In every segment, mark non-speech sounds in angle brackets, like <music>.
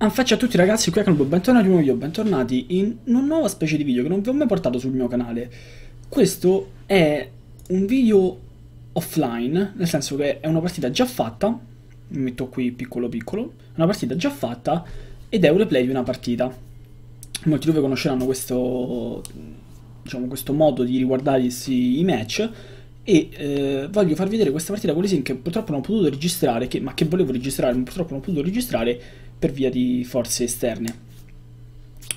Anfaccia a tutti ragazzi, qui è Canobbo, bentornati un nuovo bentornati in una nuova specie di video che non vi ho mai portato sul mio canale. Questo è un video offline, nel senso che è una partita già fatta, mi metto qui piccolo piccolo, una partita già fatta ed è un replay di una partita. Molti di voi conosceranno questo, diciamo, questo modo di riguardarsi i match e eh, voglio farvi vedere questa partita con l'Isin che purtroppo non ho potuto registrare, che, ma che volevo registrare, ma purtroppo non ho potuto registrare per via di forze esterne.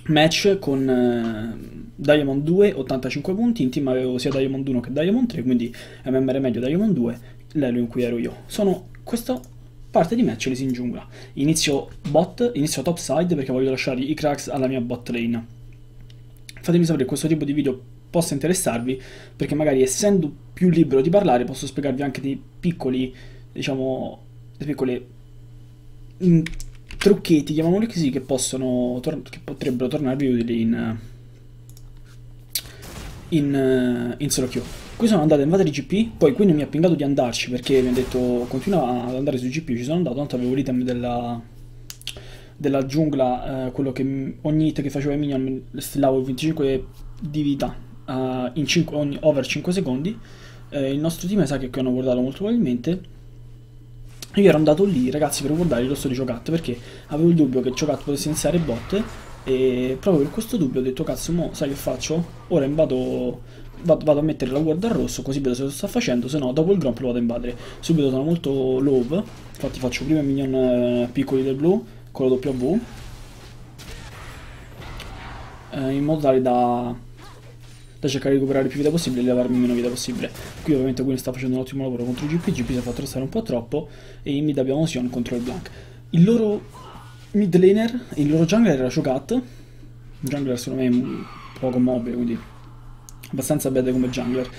Match con eh, Diamond 2, 85 punti, in team avevo sia Diamond 1 che Diamond 3, quindi MMR meglio Diamond 2, l'elo in cui ero io. Sono questa parte di match lesi in giungla. Inizio bot, inizio top side perché voglio lasciare i cracks alla mia bot lane. Fatemi sapere questo tipo di video possa interessarvi perché magari essendo più libero di parlare posso spiegarvi anche dei piccoli, diciamo, dei piccoli trucchetti, chiamiamoli così, che, possono che potrebbero tornarvi utili in, in, in solo queue. Qui sono andato a invadere GP, poi qui non mi ha pingato di andarci perché mi ha detto continua ad andare su GP, ci sono andato, tanto avevo l'item della, della giungla, eh, quello che ogni hit che faceva i minion stillavo 25 di vita in 5, ogni, over 5 secondi. Eh, il nostro team sa che qui hanno guardato molto probabilmente io ero andato lì, ragazzi, per guardare il rosso di Chocat perché avevo il dubbio che Chocat potesse iniziare bot e proprio per questo dubbio ho detto cazzo, mo sai che faccio? Ora invado, vado, vado a mettere la guardia al rosso così vedo se lo sta facendo, se no dopo il gromp lo vado a invadere. Subito sono molto low, infatti faccio prima i minion eh, piccoli del blu con la W eh, in modo tale da da cercare di recuperare più vita possibile e levarmi meno vita possibile. Qui ovviamente Gwyn sta facendo un ottimo lavoro contro GP, GP si è fatto restare un po' troppo e in mid abbiamo Sion contro il Blank. Il loro mid laner, il loro jungler era Shokat, jungler secondo me è poco mobile, quindi abbastanza bad come jungler.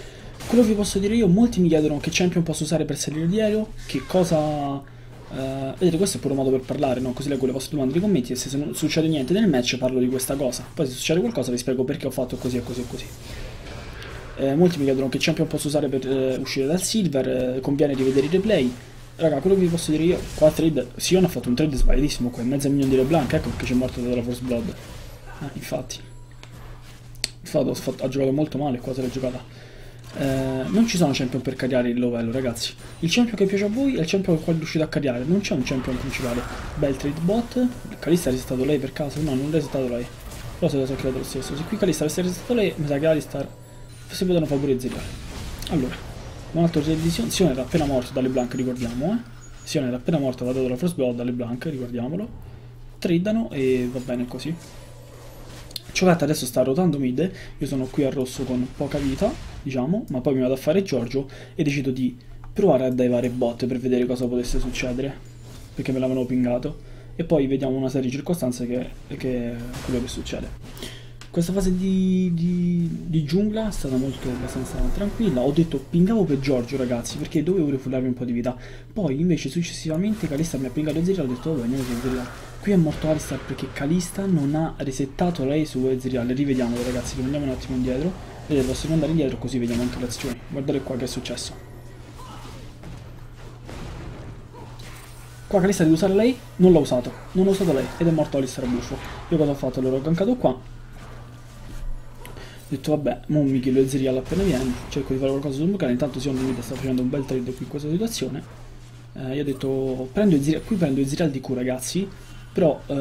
Quello che vi posso dire io, molti mi chiedono che champion posso usare per salire di aereo, che cosa Uh, vedete, questo è pure un modo per parlare, no? Così leggo le vostre domande nei commenti e se non succede niente nel match parlo di questa cosa. Poi se succede qualcosa vi spiego perché ho fatto così e così e così. Eh, molti mi chiedono che champion posso usare per eh, uscire dal silver, eh, conviene rivedere i replay. Raga, quello che vi posso dire io, qua trade, Sion ha fatto un trade sbagliatissimo qua, mezzo milione di LeBlanc, ecco perché c'è morto dalla Force Blood. Ah, infatti. Infatti ha giocato molto male qua se l'ha giocata. Eh, non ci sono champion per carriare il livello, ragazzi. Il champion che piace a voi è il champion al quale riuscite a carriare, non c'è un champion principale. Bel trade bot. Calista ha resettato lei per caso? No, non ha resettato lei. Però se lo so creato lo stesso. Se qui Calista avesse resettato lei, mi sa che Alistar si potevano favorizzare. Allora, un altro trade Sion. Era appena morto dalle Blank, ricordiamo, eh. Sion era appena morto, dato la First Blood dalle Blank, ricordiamolo. Tradano e va bene così. Ciocata adesso sta rotando mid, io sono qui a rosso con poca vita, diciamo, ma poi mi vado a fare Giorgio e decido di provare a divare bot per vedere cosa potesse succedere, perché me l'avevano pingato, e poi vediamo una serie di circostanze che, che è quello che succede. Questa fase di, di, di, giungla è stata molto abbastanza tranquilla. Ho detto pingavo per Giorgio, ragazzi, perché dovevo rifullarmi un po' di vita. Poi, invece, successivamente Calista mi ha pingato Ezreal. Ho detto, vabbè, andiamo su Ezreal. Qui è morto Alistar perché Calista non ha resettato lei su Ezreal. Rivediamolo, ragazzi, rimandiamo un attimo indietro. Vedete, posso andare indietro così vediamo anche le azioni. Guardate qua che è successo. Qua Calista deve usare lei, non l'ha usato. Non l'ha usato lei ed è morto Alistar a buffo. Io cosa ho fatto? L'ho gankato qua ho detto vabbè, mo mi chiedo Ezreal appena viene, cerco di fare qualcosa sul Mucane, intanto Sion Limite sta facendo un bel trade qui in questa situazione. Eh, io ho detto, prendo Ezreal, qui prendo Ezreal di Q ragazzi, però eh,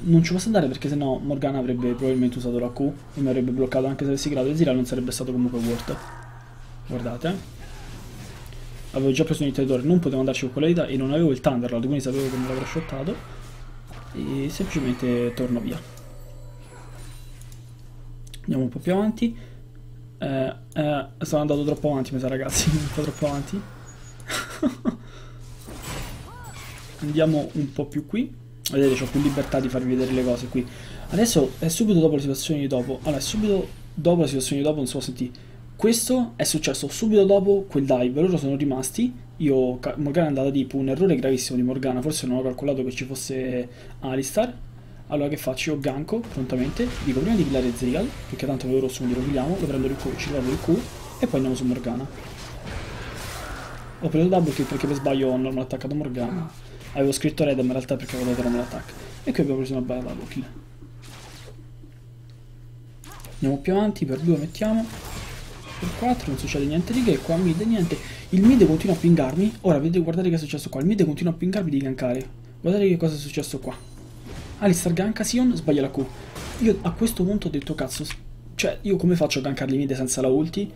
non ci posso andare perché sennò Morgana avrebbe probabilmente usato la Q e mi avrebbe bloccato anche se avessi creato Ezreal non sarebbe stato comunque worth. Guardate. Avevo già preso un iniziatore, non potevo andarci con quella e non avevo il Thunderlord, quindi sapevo che me l'avrei shottato. E semplicemente torno via. Andiamo un po' più avanti. Eh, eh, sono andato troppo avanti, mi sa ragazzi, <laughs> un po' troppo avanti. <laughs> Andiamo un po' più qui. Vedete, ho più libertà di farvi vedere le cose qui. Adesso è subito dopo le situazioni di dopo. Allora, è subito dopo le situazioni di dopo, non so sentire. Questo è successo subito dopo quel dive, loro sono rimasti. Io, Morgana è andata tipo un errore gravissimo di Morgana, forse non ho calcolato che ci fosse Alistar allora che faccio? Io ganco prontamente, dico prima di killare Ezreal, perché tanto rosso quindi lo killiamo, lo prendo il Q, ci levo il Q e poi andiamo su Morgana. Ho preso double kill perché per sbaglio ho normal attaccato Morgana Avevo scritto red, ma in realtà perché avevo dato nome l'attacco. E qui abbiamo preso una bella kill. Andiamo più avanti, per 2 mettiamo. Per 4 non succede niente di che, qua mid niente. Il mid continua a pingarmi. Ora vedete, guardate che è successo qua. Il mid continua a pingarmi di gankare. Guardate che cosa è successo qua. Alistar ganka Sion, sbaglia la Q. Io a questo punto ho detto cazzo, cioè io come faccio a gankarli mid senza la ulti?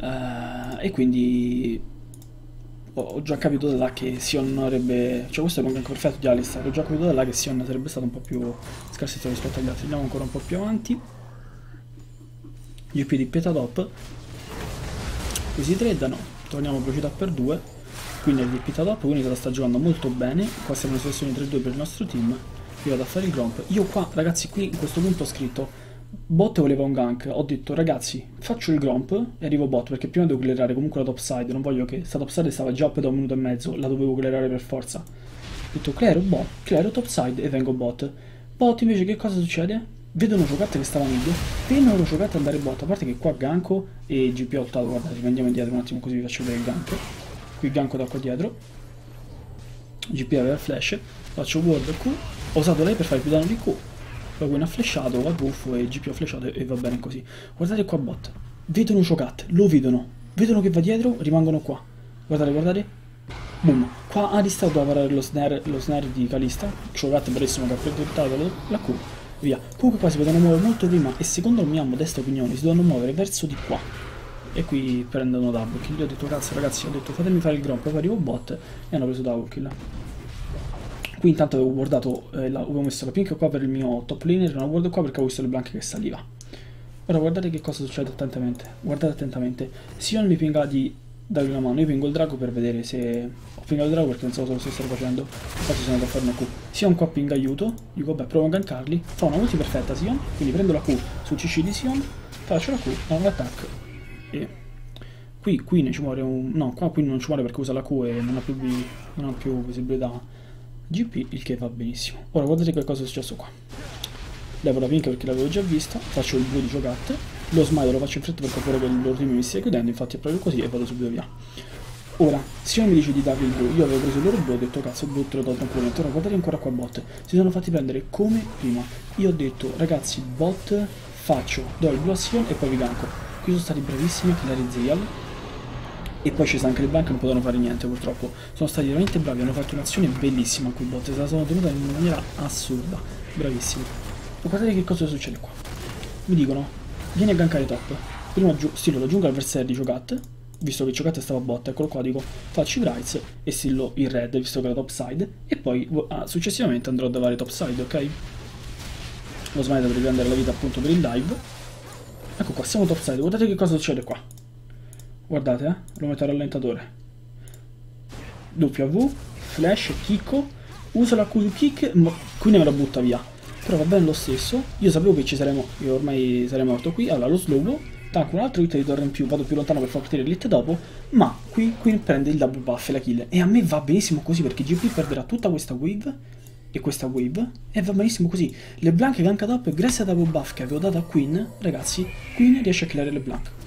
Uh, e quindi ho già capito da là che Sion avrebbe... Cioè questo è un gank perfetto di Alistar, ho già capito da là che Sion sarebbe stato un po' più scarsito rispetto agli altri. Andiamo ancora un po' più avanti. GP di Pieta Top. Qui si tradano, torniamo a velocità per 2. Quindi il Pieta Top, quindi la sta giocando molto bene. Qua siamo in una situazione 3-2 per il nostro team. Io vado a fare il gromp. Io qua, ragazzi, qui in questo punto ho scritto bot voleva un gank. Ho detto, ragazzi, faccio il gromp e arrivo bot, perché prima devo clearare comunque la top side. Non voglio che... Sta top side stava già da un minuto e mezzo, la dovevo clearare per forza. Ho detto, clearo bot, clearo top side e vengo bot. Bot invece che cosa succede? Vedono giocate che stava meglio, vedono giocate andare bot, a parte che qua ganko e GP ho ottato, guardate, rimandiamo indietro un attimo così vi faccio vedere il gank. Qui ganko da qua dietro. GP aveva flash, faccio ward Q, ho usato lei per fare più danno di Q. Gwen ha flashato, va buffo e GP ha flashato e va bene così. Guardate qua bot. Vedono Cho'Gath, lo vedono. Vedono che va dietro, rimangono qua. Guardate, guardate. Boom. Qua Alistar doveva parare lo snare, lo snare di Kalista. Cho'Gath è bravissimo che ha protettato la Q. Via. Comunque qua si potevano muovere molto prima e secondo la mia modesta opinione si dovevano muovere verso di qua. E qui prendono double kill. Io ho detto cazzo ragazzi, ho detto fatemi fare il gromp, poi arrivo bot e hanno preso double kill. Qui intanto avevo guardato, eh, la, avevo messo la pink qua per il mio top laner, una ward qua perché avevo visto le bianche che saliva. Ora guardate che cosa succede attentamente, guardate attentamente. Sion mi pinga di dargli una mano, io pingo il drago per vedere se... Ho pingato il drago perché non so cosa stavo facendo, infatti sono andato a fare una Q. Sion qua pinga aiuto, dico vabbè provo a gankarli, fa una ulti perfetta Sion, quindi prendo la Q sul CC di Sion, faccio la Q, ho un attacco e... Qui, qui ne ci muore un... no, qua qui non ci muore perché usa la Q e non ha più, non ha più visibilità GP, il che va benissimo. Ora guardate che cosa è successo qua. Levo la pink perché l'avevo già vista, faccio il blu di giocate, lo smile lo faccio in fretta per capire che team mi stia chiudendo, infatti è proprio così e vado subito via. Ora, se mi dice di darvi il blu, io avevo preso il loro blu e ho detto cazzo il blu te lo do tranquillamente, ora guardate ancora qua bot, si sono fatti prendere come prima. Io ho detto ragazzi bot faccio, do il blu a Sion e poi vi ganco. Qui sono stati bravissimi a killare Zeal, e poi ci sta anche il bank non potevano fare niente purtroppo. Sono stati veramente bravi hanno fatto un'azione bellissima qui bot. Se la sono tenuta in maniera assurda. Bravissimi. Guardate che cosa succede qua. Mi dicono vieni a gankare top. Prima stilo lo giungo al versaire di Cho'Gath visto che Cho'Gath stava a bot eccolo qua dico faccio i rights e stillo il red visto che la top side. E poi ah, successivamente andrò a davare top side ok? Lo smite per riprendere la vita appunto per il dive ecco qua siamo top side. Guardate che cosa succede qua Guardate, eh? lo metto a rallentatore. W, flash, chicco, uso la Q kick, ma qui ne me la butta via. Però va bene lo stesso. Io sapevo che ci saremo, io ormai sarei morto qui. Allora lo slow, tanco un altro hit di torre in più, vado più lontano per far partire l'hit dopo, ma qui, qui prende il double buff e la kill. E a me va benissimo così perché GP perderà tutta questa wave e questa wave e va benissimo così. Le Blanche ganka top grazie al double buff che avevo dato a Queen, ragazzi, Queen riesce a killare le Blanche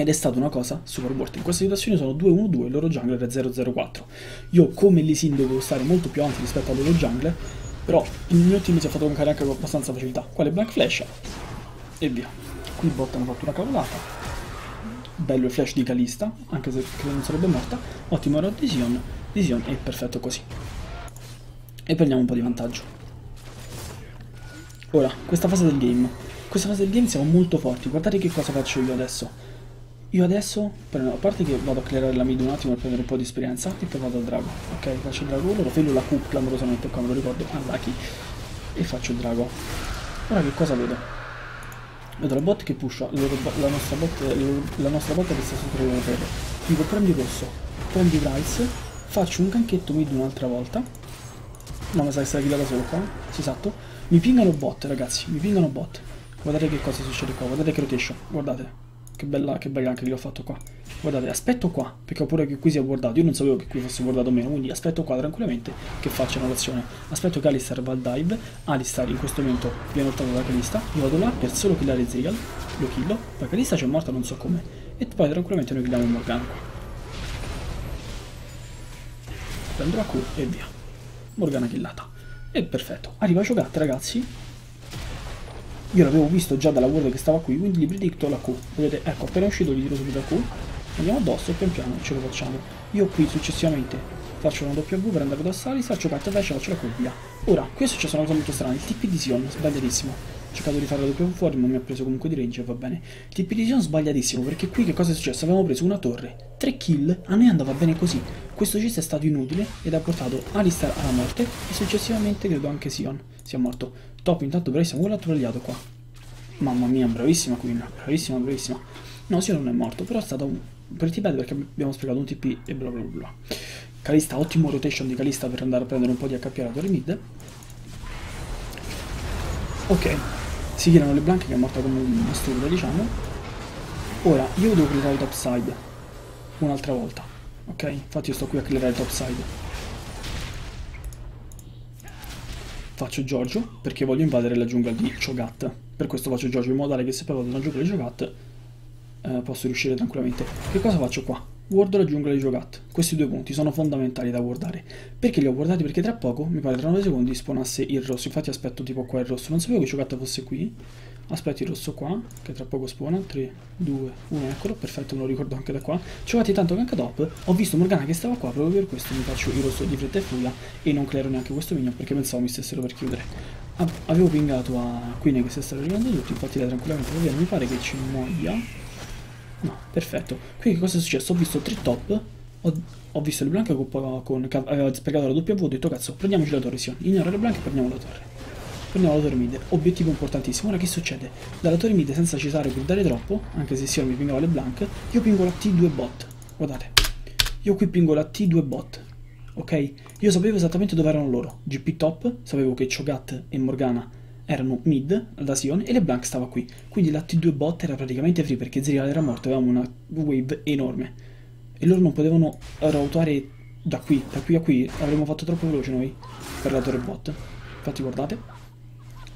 ed è stata una cosa super worth. In questa situazione sono 2-1-2, il loro jungler è 0-0-4. Io come Lisin dovevo stare molto più avanti rispetto al loro jungler, però il mio team si è fatto mancare anche con abbastanza facilità. Quale Black Flash e via. Qui bot hanno fatto una cavolata. Bello il flash di Kalista, anche se credo non sarebbe morta. Ottimo era di Sion, di Sion è perfetto così. E prendiamo un po' di vantaggio. Ora, questa fase del game. Questa fase del game siamo molto forti, guardate che cosa faccio io adesso io adesso, prendo, a parte che vado a clearare la mid un attimo per prendere un po' di esperienza e poi vado al drago. Ok, faccio il drago, loro filo la Q clamorosamente qua, me lo ricordo, unlucky. E faccio il drago. Ora che cosa vedo? Vedo la bot che pusha, la nostra bot, la nostra bot che sta sopra il ferro. Dico prendi rosso, prendi rice, faccio un ganchetto mid un'altra volta. No, mi sa che sta killata solo qua. Sì, esatto. Mi pingano bot, ragazzi, mi pingano bot. Guardate che cosa succede qua, guardate che rotation, guardate. Che bella, che bella anche che l'ho fatto qua. Guardate, aspetto qua, perché ho pure che qui sia bordato. Io non sapevo che qui fosse bordato meno, quindi aspetto qua tranquillamente che facciano l'azione. Aspetto che Alistar va al dive. Alistar in questo momento viene urtato da Kalista. Io vado là per solo killare Zegal. Lo killo. Poi Kalista c'è morta, non so come. E poi tranquillamente noi killiamo Morgano qua. Prendo la Q e via. Morgana killata. E perfetto. Arriva Cho'Gath, ragazzi. Io l'avevo visto già dalla ward che stava qui, quindi gli predicto la Q. Vedete, ecco, appena uscito gli tiro subito la Q. Andiamo addosso e pian piano ce lo facciamo. Io qui successivamente faccio una W per andare da Sali, faccio carta invece faccio la Q via. Ora, qui è successa una cosa molto strana, il TP di Sion, sbagliatissimo. Cercato di fare la W fuori, ma mi ha preso comunque di range, va bene. TP di Sion sbagliatissimo, perché qui che cosa è successo? Avevamo preso una torre, tre kill, a noi andava bene così. Questo cheese è stato inutile ed ha portato Alistar alla morte e successivamente credo anche Sion sia morto. Top, intanto bravissimo, quello ha trovato qua. Mamma mia, bravissima Queen, bravissima, bravissima. No, Sion non è morto, però è stato un pretty bad perché abbiamo spiegato un TP e bla bla bla. Calista, ottimo rotation di Calista per andare a prendere un po' di HP alla torre mid. Ok, si tirano le blanche che è morta come una stupida, diciamo. Ora, io devo clearare il topside un'altra volta. Ok, infatti io sto qui a clearare il topside. Faccio Giorgio perché voglio invadere la giungla di Cho'Gath. Per questo faccio Giorgio in modo tale che se poi vado nella giungla di Cho'Gath eh, posso riuscire tranquillamente. Che cosa faccio qua? Guardo la giungla di Giogat. Questi due punti sono fondamentali da guardare. Perché li ho guardati? Perché tra poco, mi pare tra 9 secondi, spawnasse il rosso. Infatti aspetto tipo qua il rosso. Non sapevo che Giogat fosse qui. Aspetto il rosso qua, che tra poco spawna. 3, 2, 1, eccolo. Perfetto, me lo ricordo anche da qua. Giocati tanto che anche top. Ho visto Morgana che stava qua, proprio per questo mi faccio il rosso di fretta e furia. E non clero neanche questo minion perché pensavo mi stessero per chiudere. Avevo pingato a Queen che stavano arrivando tutti. Infatti lei tranquillamente va via. Mi pare che ci muoia. No, perfetto. Qui cosa è successo? Ho visto tre top, ho, ho visto le blanche con, aveva spiegato la W, ho detto cazzo, prendiamoci la torre, Sion. Ignora le blanche e prendiamo la torre. Prendiamo la torre mid, obiettivo importantissimo. Ora che succede? Dalla torre mid senza cesare per dare troppo, anche se Sion mi pingava le blanche, io pingo la T2 bot. Guardate. Io qui pingo la T2 bot. Ok? Io sapevo esattamente dove erano loro. GP top, sapevo che Cho'Gath e Morgana erano mid da Sion e le Blank stava qui. Quindi la T2 bot era praticamente free perché Zerial era morto, avevamo una wave enorme. E loro non potevano routare da qui, da qui a qui, avremmo fatto troppo veloce noi per la torre bot. Infatti guardate,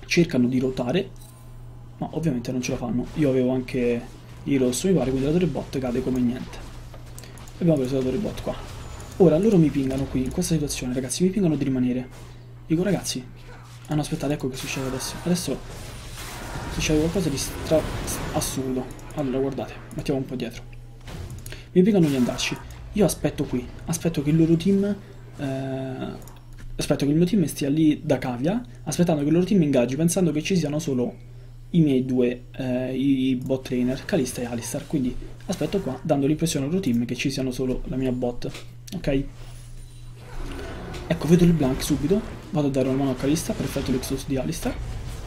cercano di routare, ma ovviamente non ce la fanno. Io avevo anche il rosso, mi pare, quindi la torre bot cade come niente. Abbiamo preso la torre bot qua. Ora loro mi pingano qui, in questa situazione, ragazzi, mi pingano di rimanere. Dico ragazzi, Ah no, aspettate, ecco che succede adesso. Adesso succede qualcosa di stra... assurdo. Allora, guardate, mettiamo un po' dietro. Mi pregano di andarci. Io aspetto qui, aspetto che il loro team... Eh, aspetto che il mio team stia lì da cavia, aspettando che il loro team ingaggi, pensando che ci siano solo i miei due, eh, i bot trainer, Kalista e Alistar. Quindi aspetto qua, dando l'impressione al loro team che ci siano solo la mia bot. Ok? Ecco, vedo il blank subito, vado a dare una mano a Calista, perfetto l'exhaust di Alistar.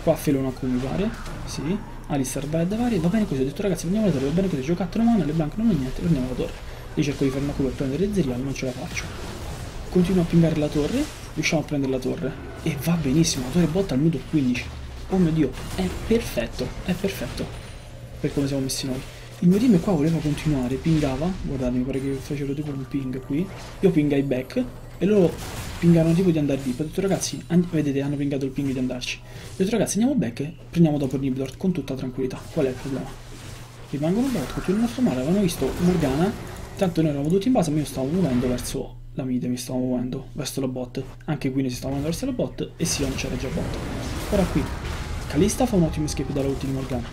Qua filo una come pare, sì. Alistar va varie, va bene così, ho detto ragazzi prendiamo la torre, va bene così, una mano, le blank non ho niente, prendiamo la torre. Io cerco di fare una curva per prendere Zerial, non ce la faccio. Continuo a pingare la torre, riusciamo a prendere la torre. E va benissimo, la torre botta al minuto 15. Oh mio dio, è perfetto, è perfetto. Per come siamo messi noi. Il mio team qua voleva continuare, pingava, guardate mi pare che facevano tipo un ping qui. Io pingai back e loro pingarono tipo di andare deep. Ho detto ragazzi, vedete, hanno pingato il ping di andarci. Ho detto ragazzi, andiamo back e prendiamo dopo il inhibitor con tutta tranquillità. Qual è il problema? Rimangono bot, continuano a fermare, avevano visto Morgana, tanto noi eravamo tutti in base, ma io stavo muovendo verso la mid, mi stavo muovendo verso la bot. Anche Queen si stava muovendo verso la bot e Sion c'era già bot. Ora qui, Kalista fa un ottimo escape dalla ultima Morgana.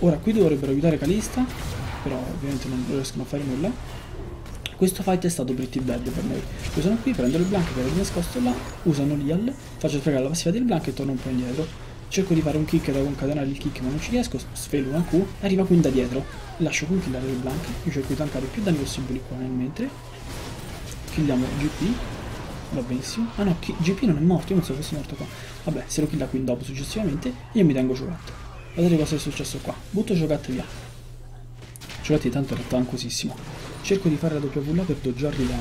Ora qui dovrebbero aiutare Kalista, però ovviamente non riescono a fare nulla. Questo fight è stato pretty bad per noi. Io sono qui, prendo il blank che era nascosto là, usano l'IAL, faccio fregare la passiva del blank e torno un po' indietro. Cerco di fare un kick da concatenare il kick ma non ci riesco, sfelo una Q, arriva qui da dietro. Lascio qui killare il blank, io cerco di tankare più danni possibili qua nel mentre. Killiamo GP, va benissimo. Ah no, GP non è morto, io non so se fosse morto qua. Vabbè, se lo killa qui dopo successivamente, io mi tengo Giocat. Guardate cosa è successo qua. Butto Giocat via. Giocat tanto era tankosissimo. Cerco di fare la W là per doggiarli da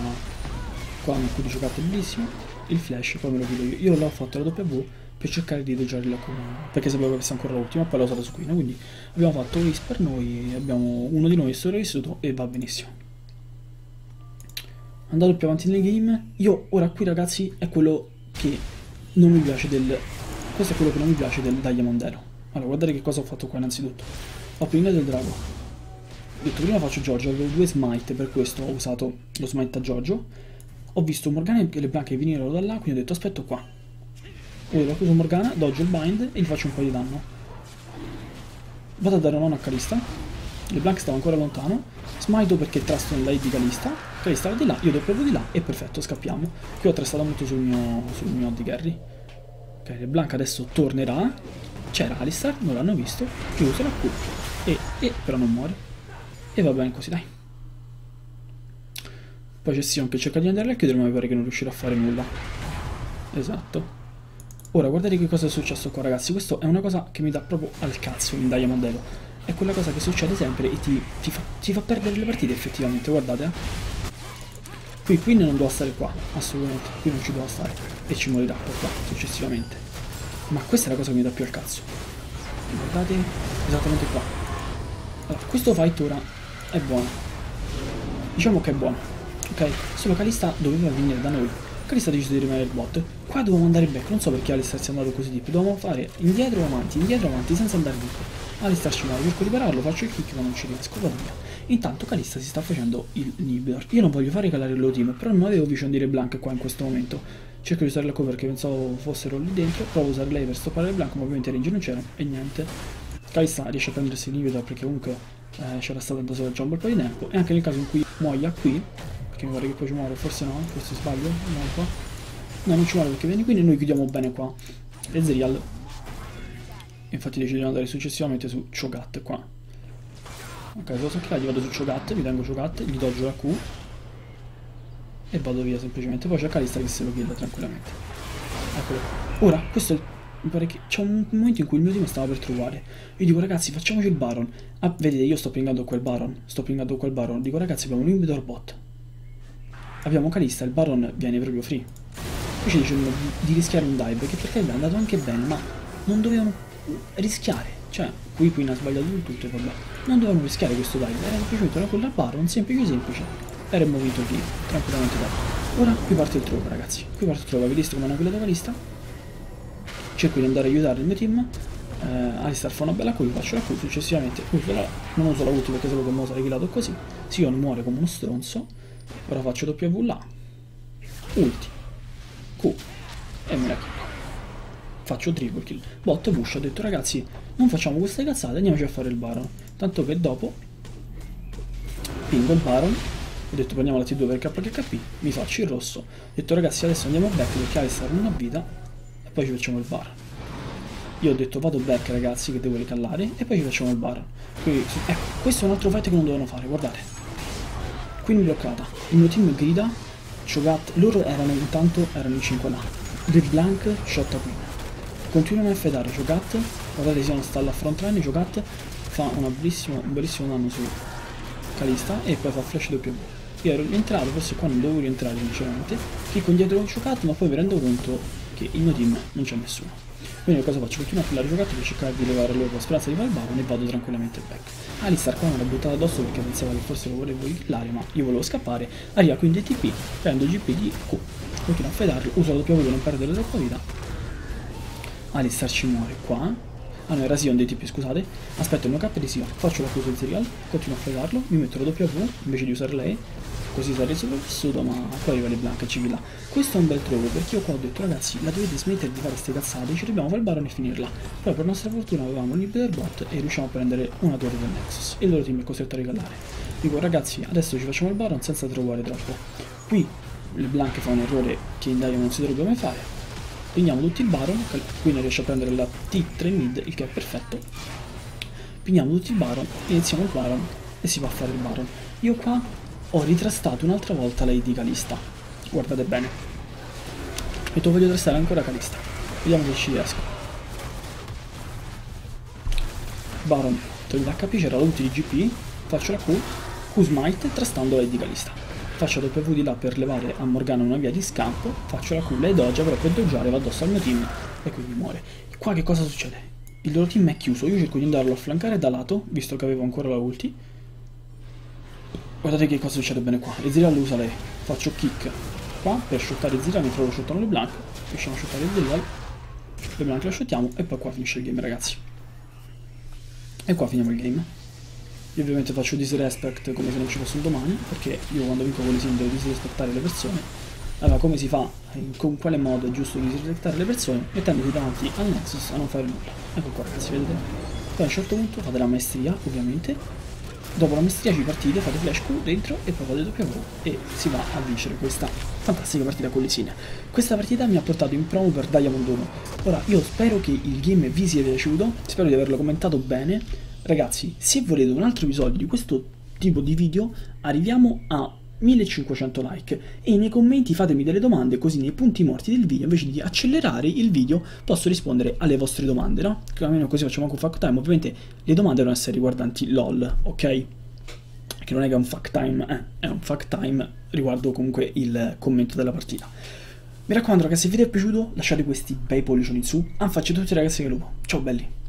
qua con cui giocate bellissimo. Il flash poi me lo chiudo io. Io l'ho fatto la W per cercare di doggiarli là con... perché sapevo che avesse ancora l'ultima, poi l'ho usata su Queen. Quindi abbiamo fatto Race per noi, abbiamo uno di noi sopravvissuto e va benissimo. Andato più avanti nel game, io ora qui ragazzi è quello che non mi piace del... Questo è quello che non mi piace del Diamondero. Allora, guardate che cosa ho fatto qua innanzitutto. Ho pingato il drago, detto prima faccio Giorgio, avevo due smite, per questo ho usato lo smite a Giorgio. Ho visto Morgana e le Blanche venire da là, quindi ho detto aspetto qua. Ora ho preso Morgana, dodge il bind e gli faccio un po' di danno. Vado a dare un on a Calista. Le Blanche stavano ancora lontano. Smito perché trusto lei di Calista. Calista va di là, io do proprio di là e perfetto, scappiamo. Qui ho trastato molto sul mio, sul mio di Gary. Ok, le Blanche adesso tornerà. C'era Alistar, non l'hanno visto. Chiuso la Q. E, e però non muore. E va bene così, dai. Poi c'è Sion che cerca di andare a chiudere, ma mi pare che non riuscirà a fare nulla. Esatto. Ora, guardate che cosa è successo qua, ragazzi. Questo è una cosa che mi dà proprio al cazzo in Diamond Evo. È quella cosa che succede sempre e ti, ti, fa, ti fa, perdere le partite, effettivamente. Guardate, eh. Qui, qui non dovrà stare qua, assolutamente. Qui non ci dovrà stare. E ci morirà poi qua, successivamente. Ma questa è la cosa che mi dà più al cazzo. Guardate, esattamente qua. Allora, questo fight ora è buono. Diciamo che è buono ok? Solo Calista doveva venire da noi. Calista ha deciso di rimanere il bot. Qua dovevamo andare back, non so perché Alistar sia andato così deep. Dovevamo fare indietro avanti, indietro avanti, senza andare deep. Alistar ci muore, cerco di pararlo, faccio il kick ma non ci riesco, vado via. Intanto Calista si sta facendo il Nibblor. Io non voglio fare calare il loro team, però non avevo vision di Blanc qua in questo momento. Cerco di usare la cover perché pensavo fossero lì dentro, provo a usare lei per stoppare il Blanc, ma ovviamente range non c'erano e niente. Calista riesce a prendersi il Nibblor perché comunque eh, c'era stato solo già un bel po' di tempo e anche nel caso in cui muoia qui perché mi pare che poi ci muore, forse no, forse sbaglio, no qua. No, non ci muore perché vieni qui e noi chiudiamo bene qua. Ezreal. Infatti decido di andare successivamente su Chogat qua. Ok, se lo so che gli vado su Chogat, mi tengo Chogat, gli doggio la Q. E vado via semplicemente. Poi c'è Kalista che se lo kill tranquillamente. Eccolo. Ora, questo è il mi pare che c'è un momento in cui il mio team stava per trovare. Io dico ragazzi facciamoci il Baron. Ah, vedete io sto pingando quel Baron. Sto pingando quel Baron. Dico ragazzi abbiamo un inhibitor bot abbiamo Calista, il Baron viene proprio free. Qui ci dicono di rischiare un dive, che per carità è andato anche bene, ma non dovevano rischiare. Cioè, qui Queen ha sbagliato tutto e vabbè. Non dovevano rischiare questo dive, era semplicemente una quella Baron, semplice semplice. Avremmo vinto il tranquillamente dopo. Ora qui parte il trova, ragazzi. Qui parte il trova, vedete come è una quella da Calista? Cerco di andare a aiutare il mio team. Eh, Alistar fa una bella Q, faccio la Q, successivamente uso la, non uso la ulti perché sapevo che mo sarei killato così. Sion muore come uno stronzo. Ora faccio W là. Ulti. Q. E me la kill. Faccio triple kill. Bot push. Ho detto ragazzi, non facciamo queste cazzate, andiamoci a fare il Baron. Tanto che dopo pingo il Baron. Ho detto prendiamo la T2 per KKP. Mi faccio il rosso. Ho detto ragazzi adesso andiamo back perché Alistar non ha vita. Poi ci facciamo il Baron. Io ho detto vado back ragazzi che devo ricallare e poi ci facciamo il Baron. Quindi, ecco, questo è un altro fight che non dovevano fare, guardate. Queen bloccata. Il mio team grida, Chogat, loro erano intanto, erano in 5 là. The Blank, shot a Queen. Continuano a fedare Chogat, guardate siamo sta alla front line, Chogat fa un bellissimo danno su Calista e poi fa flash doppio. Io ero rientrato, forse qua non dovevo rientrare sinceramente, clicco indietro con Chogat ma poi mi rendo conto che il mio team non c'è nessuno. Quindi cosa faccio? Continuo a fare giocattoli per cercare di levare loro la speranza di fare e vado tranquillamente back. Alistar qua me l'ha buttata addosso perché pensava che forse lo volevo killare ma io volevo scappare. Arriva quindi TP, prendo GP di Q, continuo a fedarlo, uso la doppia per non perdere troppa vita. Alistar ci muore qua. Ah no, era Sion dei TP, scusate. Aspetto il mio cap di Sion, faccio la cosa del serial, continuo a fedarlo, mi metto la V invece di usare lei così sarei sopravvissuto ma poi arriva le blanche ci là questo è un bel trovo perché io qua ho detto ragazzi la dovete smettere di fare queste cazzate ci dobbiamo fare il baron e finirla. Poi per nostra fortuna avevamo un bot e riusciamo a prendere una torre del Nexus e il loro team è costretto a regalare. Dico ragazzi adesso ci facciamo il baron senza trovare troppo. Qui le blanche fa un errore che in Dario non si dovrebbe mai fare. Prendiamo tutti il baron qui non riesce a prendere la T3 mid il che è perfetto. Prendiamo tutti il baron iniziamo il baron e si va a fare il baron. Io qua ho ritrastato un'altra volta la ID Calista. Guardate bene. E tu voglio trastare ancora Calista. Vediamo se ci riesco. Baron, togli l'HP, c'era l'ulti di GP, faccio la Q, Q smite trastando la ID Calista. Faccio W di là per levare a Morgana una via di scampo, faccio la Q, lei doggia, però per doggiare va addosso al mio team e quindi muore. Qua che cosa succede? Il loro team è chiuso, io cerco di andarlo a flancare da lato, visto che avevo ancora la ulti, Guardate che cosa succede bene qua. Ezreal lo usa lei. Faccio kick qua per shottare Ezreal mentre lo shottano le Blanc. Riusciamo a shottare Ezreal. Le Blanc la shottiamo e poi qua finisce il game ragazzi. E qua finiamo il game. Io ovviamente faccio disrespect come se non ci fosse un domani, perché io quando vinco con le sim devo disrespettare le persone. allora come si fa, con quale modo è giusto disrespectare le persone, mettendosi davanti al Nexus a non fare nulla. Ecco qua ragazzi, vedete? Poi a un certo punto fate la maestria, ovviamente, dopo la maestria ci partite, fate flash Q dentro e poi fate W e si va a vincere questa fantastica partita con l'esine. Questa partita mi ha portato in promo per Diamond 1. Ora, io spero che il game vi sia piaciuto, spero di averlo commentato bene. Ragazzi, se volete un altro episodio di questo tipo di video, arriviamo a 1500 like. E nei commenti fatemi delle domande così nei punti morti del video invece di accelerare il video posso rispondere alle vostre domande no? Almeno così facciamo anche un fact time. Ovviamente le domande devono essere riguardanti LOL ok? Che non è che è un fact time eh, è un fact time riguardo comunque il commento della partita. Mi raccomando ragazzi se il video è piaciuto lasciate questi bei pollicioni in su. Ah faccio tutti ragazzi che lupo. Ciao belli